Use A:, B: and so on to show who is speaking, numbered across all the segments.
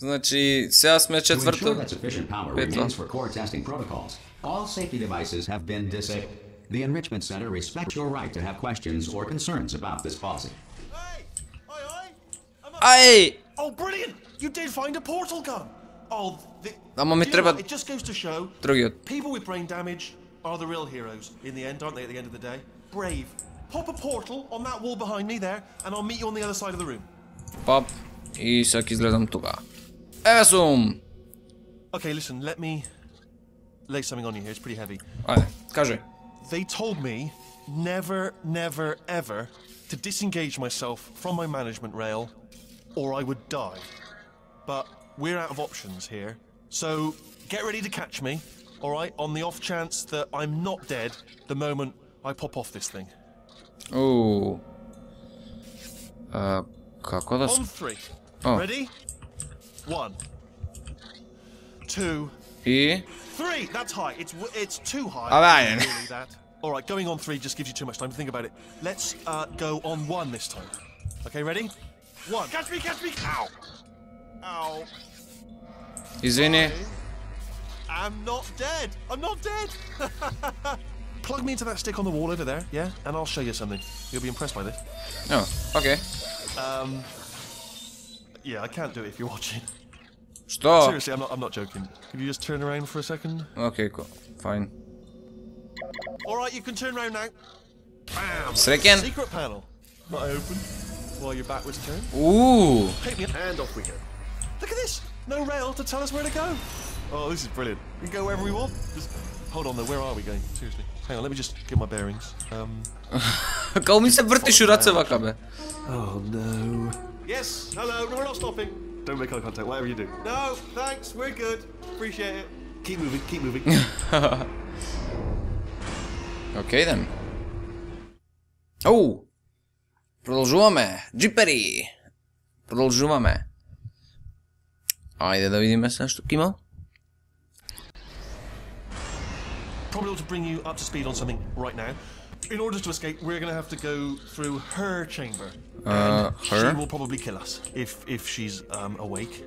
A: Значи, сега сме
B: To ensure
A: четвърта.
B: that sufficient power
A: Пето.
B: remains for core testing protocols, all safety devices have been disabled. The Enrichment Center respects your right to have questions or concerns about this policy.
C: Hey! Oi, oi! I'm up.
A: Ай!
C: Oh, brilliant! You did find a portal gun! Oh, the...
A: Ама ми
C: Do you know
A: трябва
C: what? It just goes to show
A: другият.
C: people with brain damage are the real heroes in the end, aren't they, at the end of the day? Brave. Pop a portal on that wall behind me there, and I'll meet you on the other side of the room.
A: Пап. И сега изгледам тога. Еве сум!
C: Okay, listen, let me lay something on you here. It's pretty heavy.
A: Айде, кажи.
C: They told me never, never, ever to disengage myself from my management rail or I would die. But we're out of options here. So get ready to catch me, alright, on the off chance that I'm not dead the moment I pop off this thing.
A: Уу. А, како да...
C: On
A: с-
C: three.
A: Oh.
C: Ready? One. Two. Three. That's high. It's it's too high.
A: All right.
C: Really that. All right. Going on three just gives you too much time to think about it. Let's uh, go on one this time. Okay, ready? One. Catch me, catch me. Ow. Ow.
A: He's in it.
C: I'm not dead. I'm not dead. Plug me into that stick on the wall over there, yeah? And I'll show you something. You'll be impressed by this.
A: Oh, okay.
C: Um, yeah, I can't do it if you're watching.
A: Stop.
C: Seriously, I'm not. I'm not joking. Can you just turn around for a second?
A: Okay, cool. Fine.
C: All right, you can turn around now. Bam.
A: again
C: Secret panel. Not open. While your back was turned.
A: Ooh.
C: Take me hand off we go. Look at this. No rail to tell us where to go. Oh, this is brilliant. We can go wherever we want. Just hold on though. Where are we going? Seriously. Hang on. Let me just get my bearings. Um.
A: Kao mi se vrtiš u raceva vakabe.
C: Oh no. Yes, hello, we're not stopping. Don't make eye contact, whatever you do. No, thanks, we're good. Appreciate it. Keep moving, keep moving.
A: okay then. Oh! Prodlužujeme. Jippery. Prodlužujeme. Ajde da vidíme se nešto kima.
C: Probably ought to bring you up to speed on something right now. in order to escape, we're gonna have to go through her chamber.
A: Uh, her?
C: She will probably kill us if if she's um awake.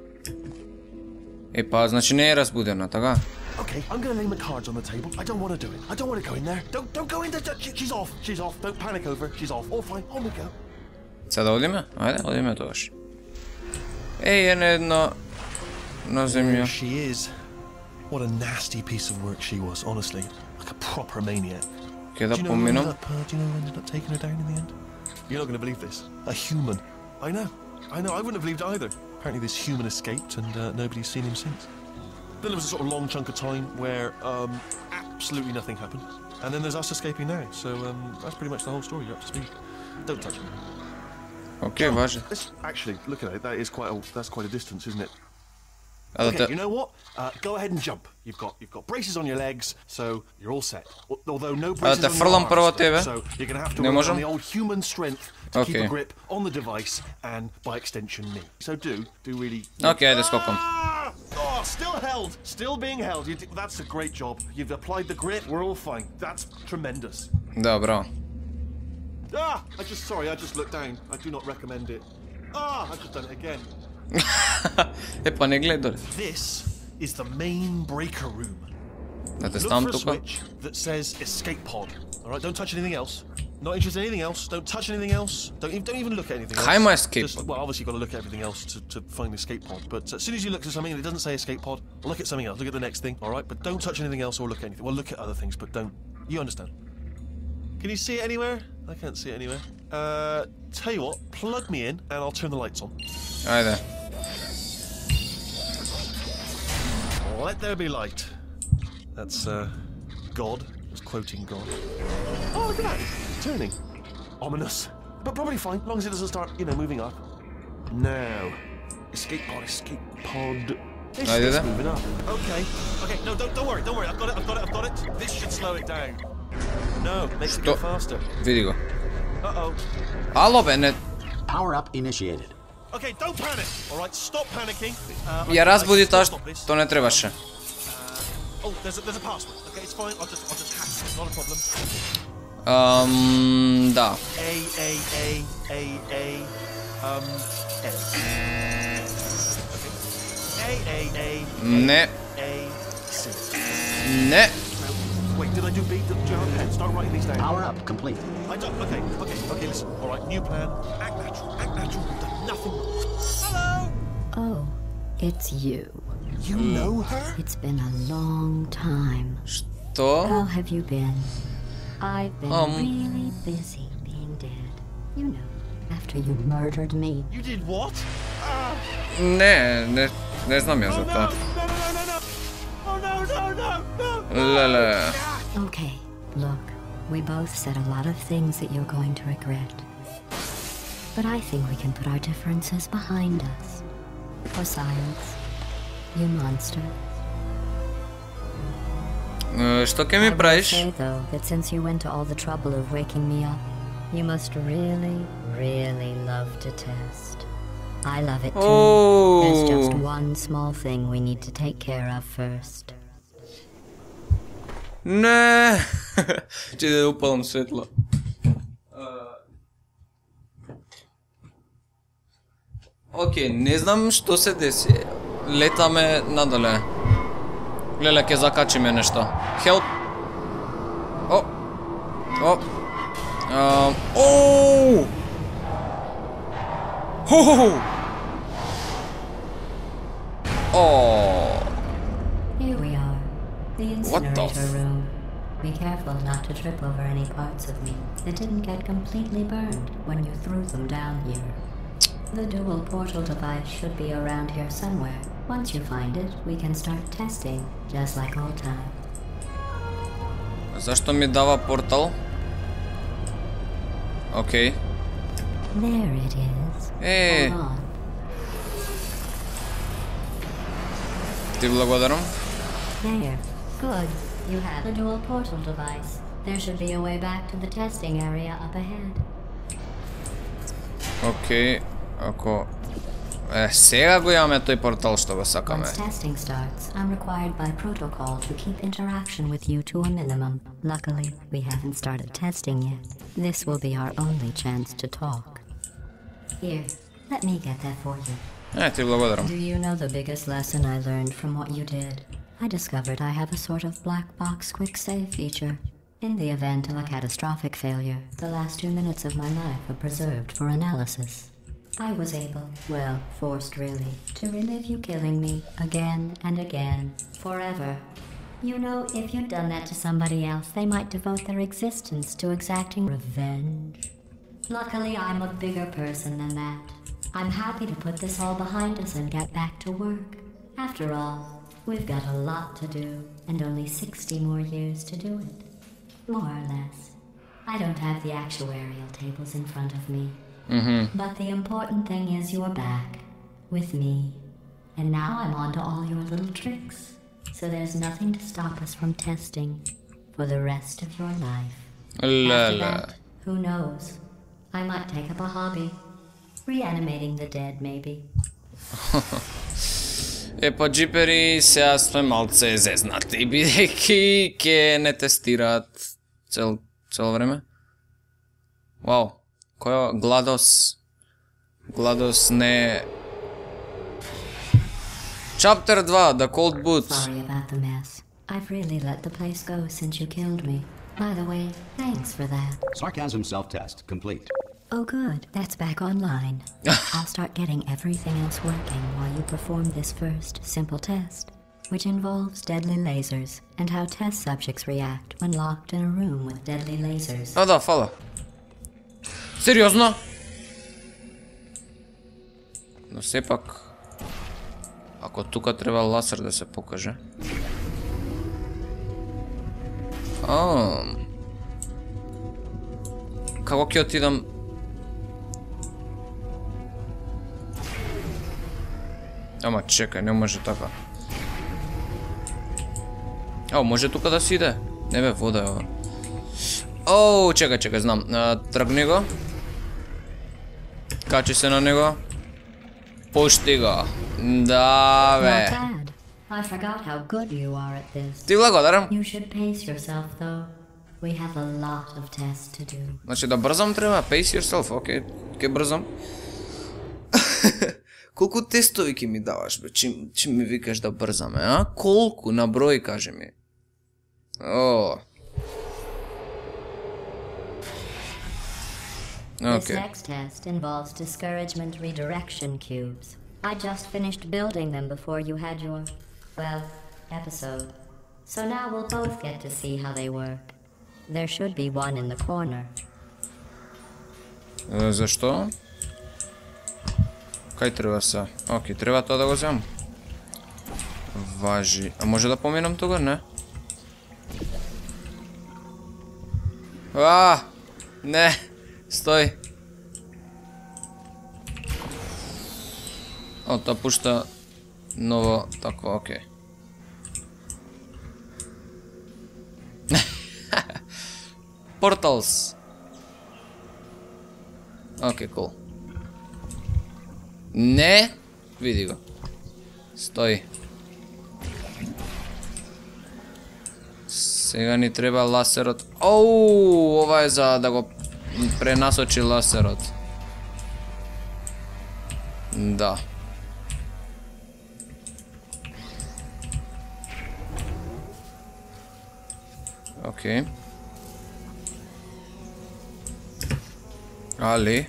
A: E pa, znači ne razbudena, tako?
C: Okay, I'm gonna lay my cards on the table. I don't want to do it. I don't want to go in there. Don't don't go in there. She, she's off. She's off. Don't panic over. She's off. All fine. On we go.
A: Sada ovdje? Ajde, ovdje me doš. Ej, jedno jedno... Na
C: zemlju. She is. What a nasty piece of work she was, honestly. Like a proper maniac.
A: Get
C: you know that ended up taking her down in the end? You're not going to believe this. A human. I know. I know. I wouldn't have believed either. Apparently, this human escaped, and uh, nobody's seen him since. Then there was a sort of long chunk of time where um, absolutely nothing happened, and then there's us escaping now. So um, that's pretty much the whole story. You're up to speed. Don't touch me.
A: Okay,
C: oh, Actually, look at it. That is quite a that's quite a distance, isn't it? okay, you know what? Uh, go ahead and jump. You've got you've got braces on your legs, so you're all set. Although no braces on your arms,
A: tebe.
C: so you're gonna have to rely on the old human strength to
A: okay.
C: keep a grip on the device and, by extension, me. So do do really.
A: Okay, let's go.
C: Ah! Oh, still held, still being held. that's a great job. You've applied the grip. We're all fine. That's tremendous.
A: Dobra.
C: Ah! I just sorry. I just looked down. I do not recommend it. Ah! I've just done it again. This is the main breaker room. Look for a switch That says escape pod. All right, don't touch anything else. Not interested in anything else. Don't touch anything else. Don't even, don't even look at anything. else.
A: my escape
C: Just,
A: pod.
C: Well, obviously you've got to look at everything else to, to find the escape pod. But uh, as soon as you look at something and it doesn't say escape pod, look at something else. Look at the next thing. All right, but don't touch anything else or look at anything. Well, look at other things, but don't. You understand? Can you see it anywhere? I can't see it anywhere. Uh, tell you what, plug me in and I'll turn the lights on.
A: Hi there.
C: Let there be light. That's, uh, God. I was quoting God. Oh, look at that! Turning. Ominous. But probably fine, as long as it doesn't start, you know, moving up. No. Escape pod, escape pod. It's, oh,
A: I
C: moving up. Okay. Okay, no, don't, don't worry, don't worry. I've got it, I've got it, I've got it. This should slow it down. No, makes Stop. it go faster.
A: There you
C: go. Uh-oh.
A: I love open it.
B: Power up initiated.
C: Okay, don't panic. All right, stop panicking. Uh,
A: Я
C: I-
A: разбуди
C: I-
A: тоа
C: stop
A: што
C: this.
A: то не требаше.
C: Oh, there's a, there's a password. Okay, it's fine. I'll just I'll just hack it. Not a problem.
A: Ам, да.
C: A A A A A um A. Okay. A A A
A: Не,
C: A C.
A: не.
C: Now, wait, did I do B? Do you have a pen? Start writing these down.
B: Power up complete.
C: I don't. Okay, okay, okay. Listen. All right. New plan. Act natural. Act natural. You've done nothing. Hello.
D: Oh, it's you.
C: You know her?
D: It's been a long time.
A: То?
D: How have you been? I've been
A: Um.
D: really busy being dead. You know, after you murdered me.
C: You did what? Ah.
A: Не, не, не знам ја
C: Oh
A: за
C: no!
A: тоа.
C: No! No! No! No! Oh no! No! No! No!
A: Леле.
D: Okay, look, we both said a lot of things that you're going to regret. But I think we can put our differences behind us. For science, you monster.
A: Е, Што ќе ми
D: I will
A: правиш?
D: say though that since you went to all the trouble of waking me up, you must really, really love to test. I love it too. There's just
A: Оу.
D: one small thing we need to take care of first.
A: Не. Ќе да упалам светло. Okay, ne znam što se desi. Letame nadalje. Leleke, zakači me nešto. Help! O! O! Um, oh! Ho, ho, ho! Oh!
D: Here we are. The incinerator room. Be careful not to trip over any parts of me. They didn't get completely burned when you threw them down here. The dual portal device should be around here somewhere. Once you find it, we can start testing, just like old time.
A: Зашто ми дава портал? Океј.
D: There it is.
A: Е,
D: Hold on.
A: ти благодарам.
D: There. Good. You have the dual portal device. There should be a way back to the testing area up ahead.
A: Океј, ако... Е, сега го имаме тој портал што го сакаме.
D: Once testing starts, I'm required by protocol to keep interaction with you to a minimum. Luckily, we haven't started testing yet. This will be our only chance to talk. Here, let me get that for you.
A: Е, ти благодарам.
D: Do you know the biggest lesson I learned from what you did? I discovered I have a sort of black box quick save feature. In the event of a catastrophic failure, the last two minutes of my life are preserved for analysis. I was able, well, forced really, to relive you killing me again and again, forever. You know, if you'd done that to somebody else, they might devote their existence to exacting revenge. Luckily, I'm a bigger person than that. I'm happy to put this all behind us and get back to work. After all, we've got a lot to do and only 60 more years to do it. More or less. I don't have the actuarial tables in front of me. But the important thing is you're back with me. And now I'm on to all your little tricks. So there's nothing to stop us from testing for the rest of your life. After
A: Леле.
D: that, who knows? I might take up a hobby. Reanimating the dead, maybe.
A: Е, па джипери сега сме малце зезнати, бидејќи ќе не тестираат цел, цело време. Вау, кој Kojo? GLaDOS. GLaDOS ne... Chapter 2, The Cold Boots.
D: Sorry about the mess. I've really let the place go since you killed me. By the way, thanks for that.
B: Sarcasm self-test complete.
D: Oh good, that's back online. I'll start getting everything else working while you perform this first simple test, which involves deadly lasers and how test subjects react when locked in a room with deadly lasers.
A: Oh, no, follow. Сериозно? Но сепак... Ако тука треба ласер да се покаже... А. Како ќе отидам? Ама чекај, не може така. А, може тука да си иде? Не бе, вода е ова. Оу, чекај, чекај, знам. Тргни го. Качи се на него. Пушти го. Да, бе. Ти благодарам. Значи да брзам треба, pace yourself, окей. okay. ке брзам. Колку тестови ке ми даваш, бе, чим, чим ми викаш да брзаме, а? Колку на број, каже ми. О,
D: Okay.
A: This
D: next test involves discouragement redirection cubes. I just finished building them before you had your, well, episode. So now we'll both get to see how they work. There should be one in the corner.
A: E, zašto? Kaj treba sa? Ok, treba to da go vzem. Važi. A može da pomiram toga, ne? Ah! Ne! Стој! О, тоа пушта ново тако, окей. Порталс. Окей, кул. Не! Види го. Стои. Сега ни треба ласерот. Оу, ова е за да го пренасочи ласерот. Да. Окей. Али.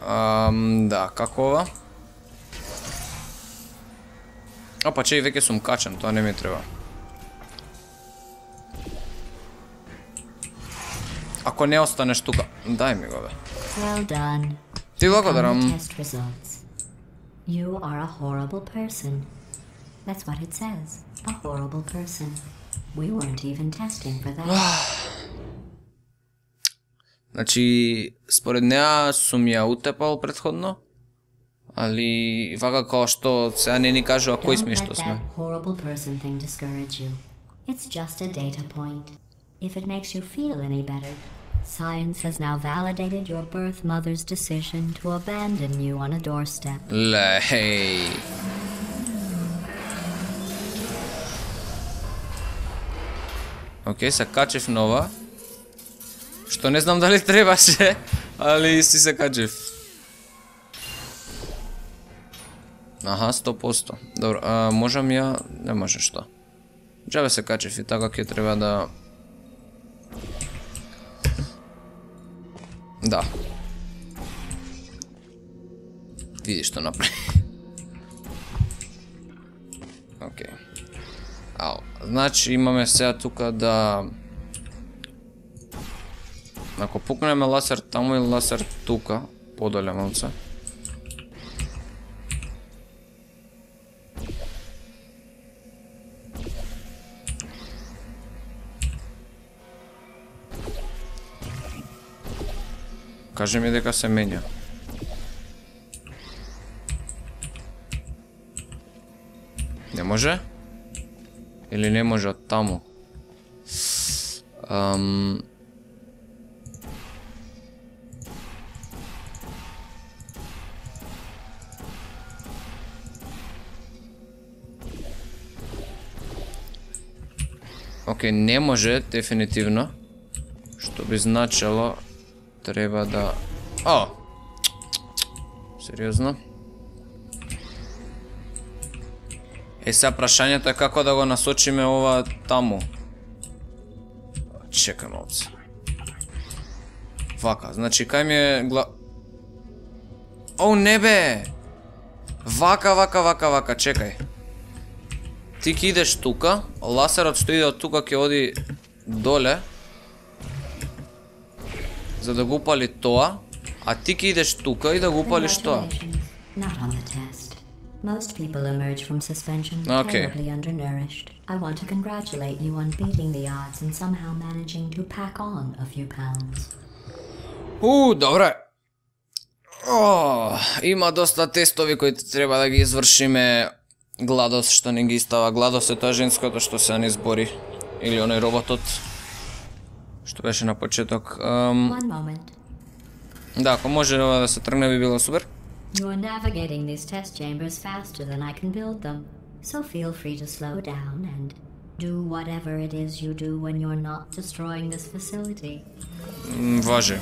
A: Ам, да, како ова? Опа, и веќе сум качен, тоа не ми треба. Ако не останеш тука, дај ми го бе.
D: Well done.
A: Ти благодарам.
D: You are a horrible person. That's what it says. A horrible person. We weren't even testing for that.
A: Значи, според неа сум ја утепал предходно, али вака како што сега не ни кажува кој сме што сме.
D: It's just a data point. If it makes you feel any better, Science has now validated your birth mother's decision to abandon you on a doorstep.
A: La, hey. Ok, sakačev nova. Što ne znam da li trebaše, eh, ali si sakačev. Aha, 100%. Dobro, a možem ja... Ne možem što. Džave se kačev i tako kje treba da Да. Види што направи. Океј. Ау. Значи имаме сега тука да... Ако пукнеме ласер таму и ласер тука, подоле малце. Кажи ми дека се менја. Не може? Или не може од таму? Ам... Океј, не може, дефинитивно. Што би значело треба да... О! Сериозно? Е, сега прашањето е како да го насочиме ова таму. Чекам овце. Вака, значи кај ми е гла... О, не бе! Вака, вака, вака, вака, чекај. Ти ки идеш тука, ласерот што иде од тука ќе оди доле, за да го упали тоа, а ти ќе идеш тука и да го упалиш тоа.
D: Most people emerge from suspension
A: Okay.
D: terribly undernourished. I want to congratulate you on beating the odds and somehow managing to pack on a few pounds.
A: У, добре. О, има доста тестови кои треба да ги извршиме. Гладос што не ги става. Гладос е тоа женското што се не збори. Или оној роботот. Што беше на почеток.
D: Moment.
A: да, ако може да се тргне би било супер.
D: You're navigating these test chambers faster than I can build them, so feel free to slow down and Do whatever it is you do when you're not destroying this facility.
A: Важи.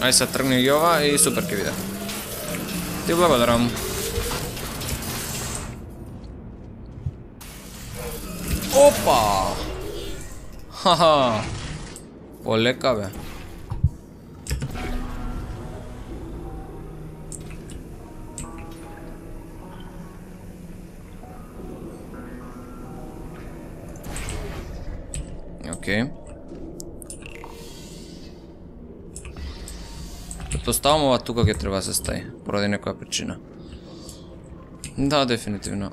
A: Ај се тргни ги ова и супер ќе биде. Ти благодарам. Опа! Ха-ха. Полека бе. Окей. Okay. ставам ова тука ќе треба да се стаи, поради некоја причина. Да, дефинитивно.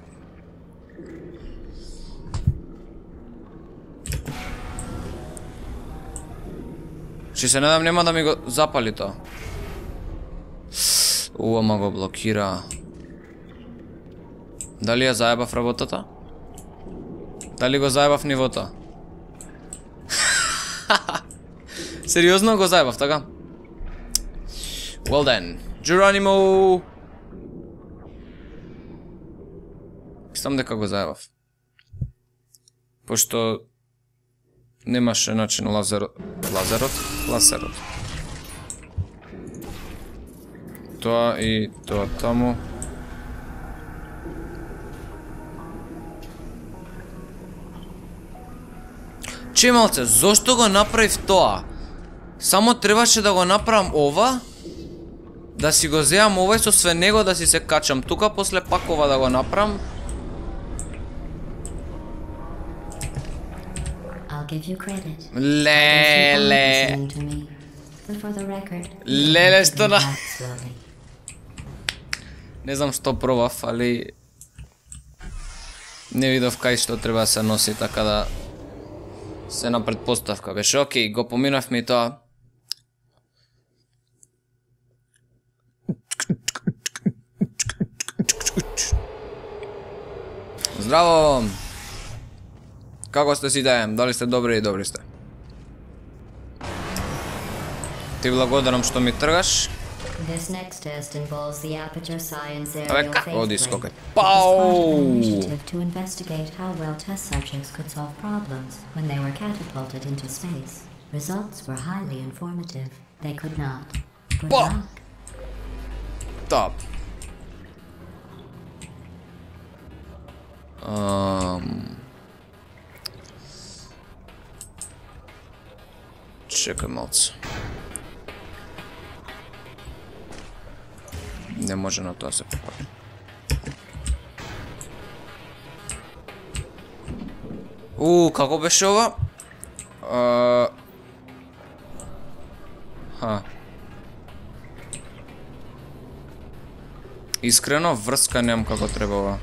A: Ще се надам нема да ми го запали тоа. У, ама го блокира. Дали ја заебав работата? Дали го заебав нивото? Сериозно го заебав, така? Well then, Geronimo! Мислам дека го заебав. Пошто немаше начин лазерот, лазерот, лазерот. Тоа и тоа таму. Чемалце, зошто го направив тоа? Само требаше да го направам ова, да си го земам овој со све него да си се качам тука, после пак ова да го направам.
D: I'll give you credit. For the record,
A: што на... Не знам што пробав, али не видов кај што треба да се носи, така да се на предпоставка беше. Окей, го поминавме и тоа. Здраво!
D: Kako ste si dajem, da li ste dobri i dobri ste. Ti blagodaram što mi trgaš. Ale kako ovdje iskokaj?
A: Pau!
D: Pa!
A: Top. Um... Чекај малце. Не може на тоа се попаде. Уу, како беше ова? Ха. Искрено врска немам како треба ова.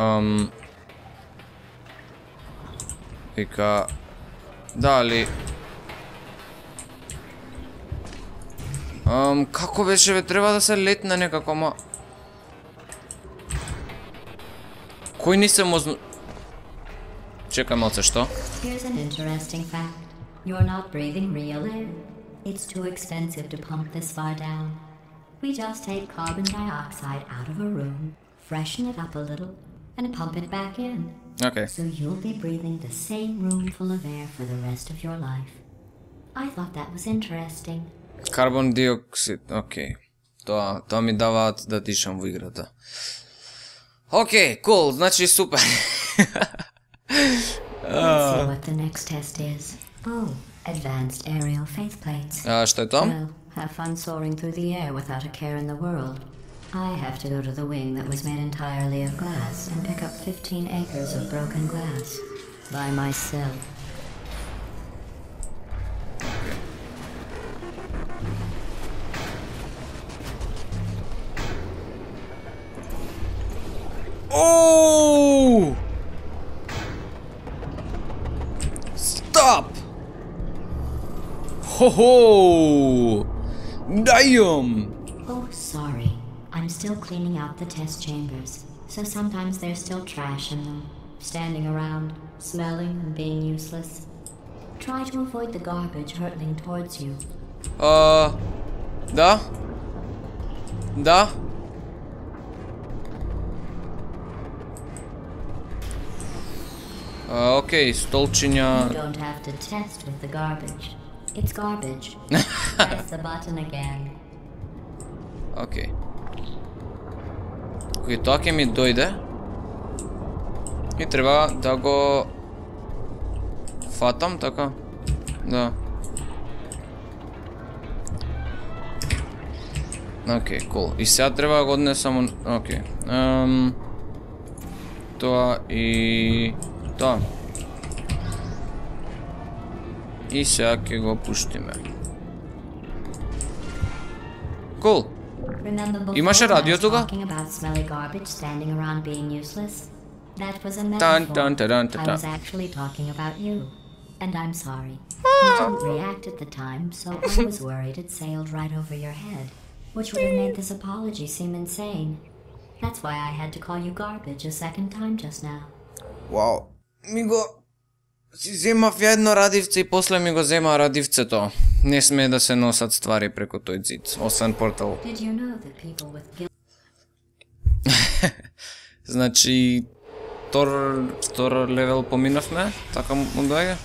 A: Ам... Вика... Дали... Um, како беше бе, треба да се летне некако, ма... Кој не се мозно... Чекај малце, што?
D: Here's an interesting fact. You're not breathing real air. It's too expensive to pump this far down. We just take carbon dioxide out of a room, freshen it up a little, and pump it back in.
A: Okay.
D: So you'll be breathing the same room full of air for the rest of your life. I thought that was interesting.
A: Carbon dioxide, okay. To, to mi dava da dišem v igro, da. Ok, cool, znači super.
D: Let's see ah. what the next test is. Oh, advanced aerial faceplates.
A: plates.
D: Well, have fun soaring through the air without a care in the world. I have to go to the wing that was made entirely of glass and pick up 15 acres of broken glass. By myself.
A: Oh! Stop! Ho ho! Damn!
D: Oh, sorry. I'm still cleaning out the test chambers, so sometimes there's still trash in them, standing around, smelling and being useless. Try to avoid the garbage hurtling towards you.
A: А, Да? Да? А, окей, столчиња...
D: You don't have to test with the garbage. It's garbage. Press the button again.
A: Окей. Кој тоа ќе ми дојде. И треба да го фатам така. Да. Окей, кул. И сега треба да го однесам... Океј. Okay. Um, Тоа и... Тоа. И сега ќе го пуштиме. Кул. Cool.
D: You must
A: have
D: radio
A: tuga.
D: Talking about smelly garbage standing around being useless. That I was actually talking about you, and I'm sorry. You ah. didn't react at the time, so I was worried it sailed right over your head, which would have made this apology seem insane. That's why I had to call you garbage a second time just now.
A: Wow. Mi go... Si zema vjedno radivce i posle mi go zema radivce to. Не смее да се носат ствари преку тој зид, освен портал.
D: You know
A: Значи втор втор левел поминавме, така му доаѓа.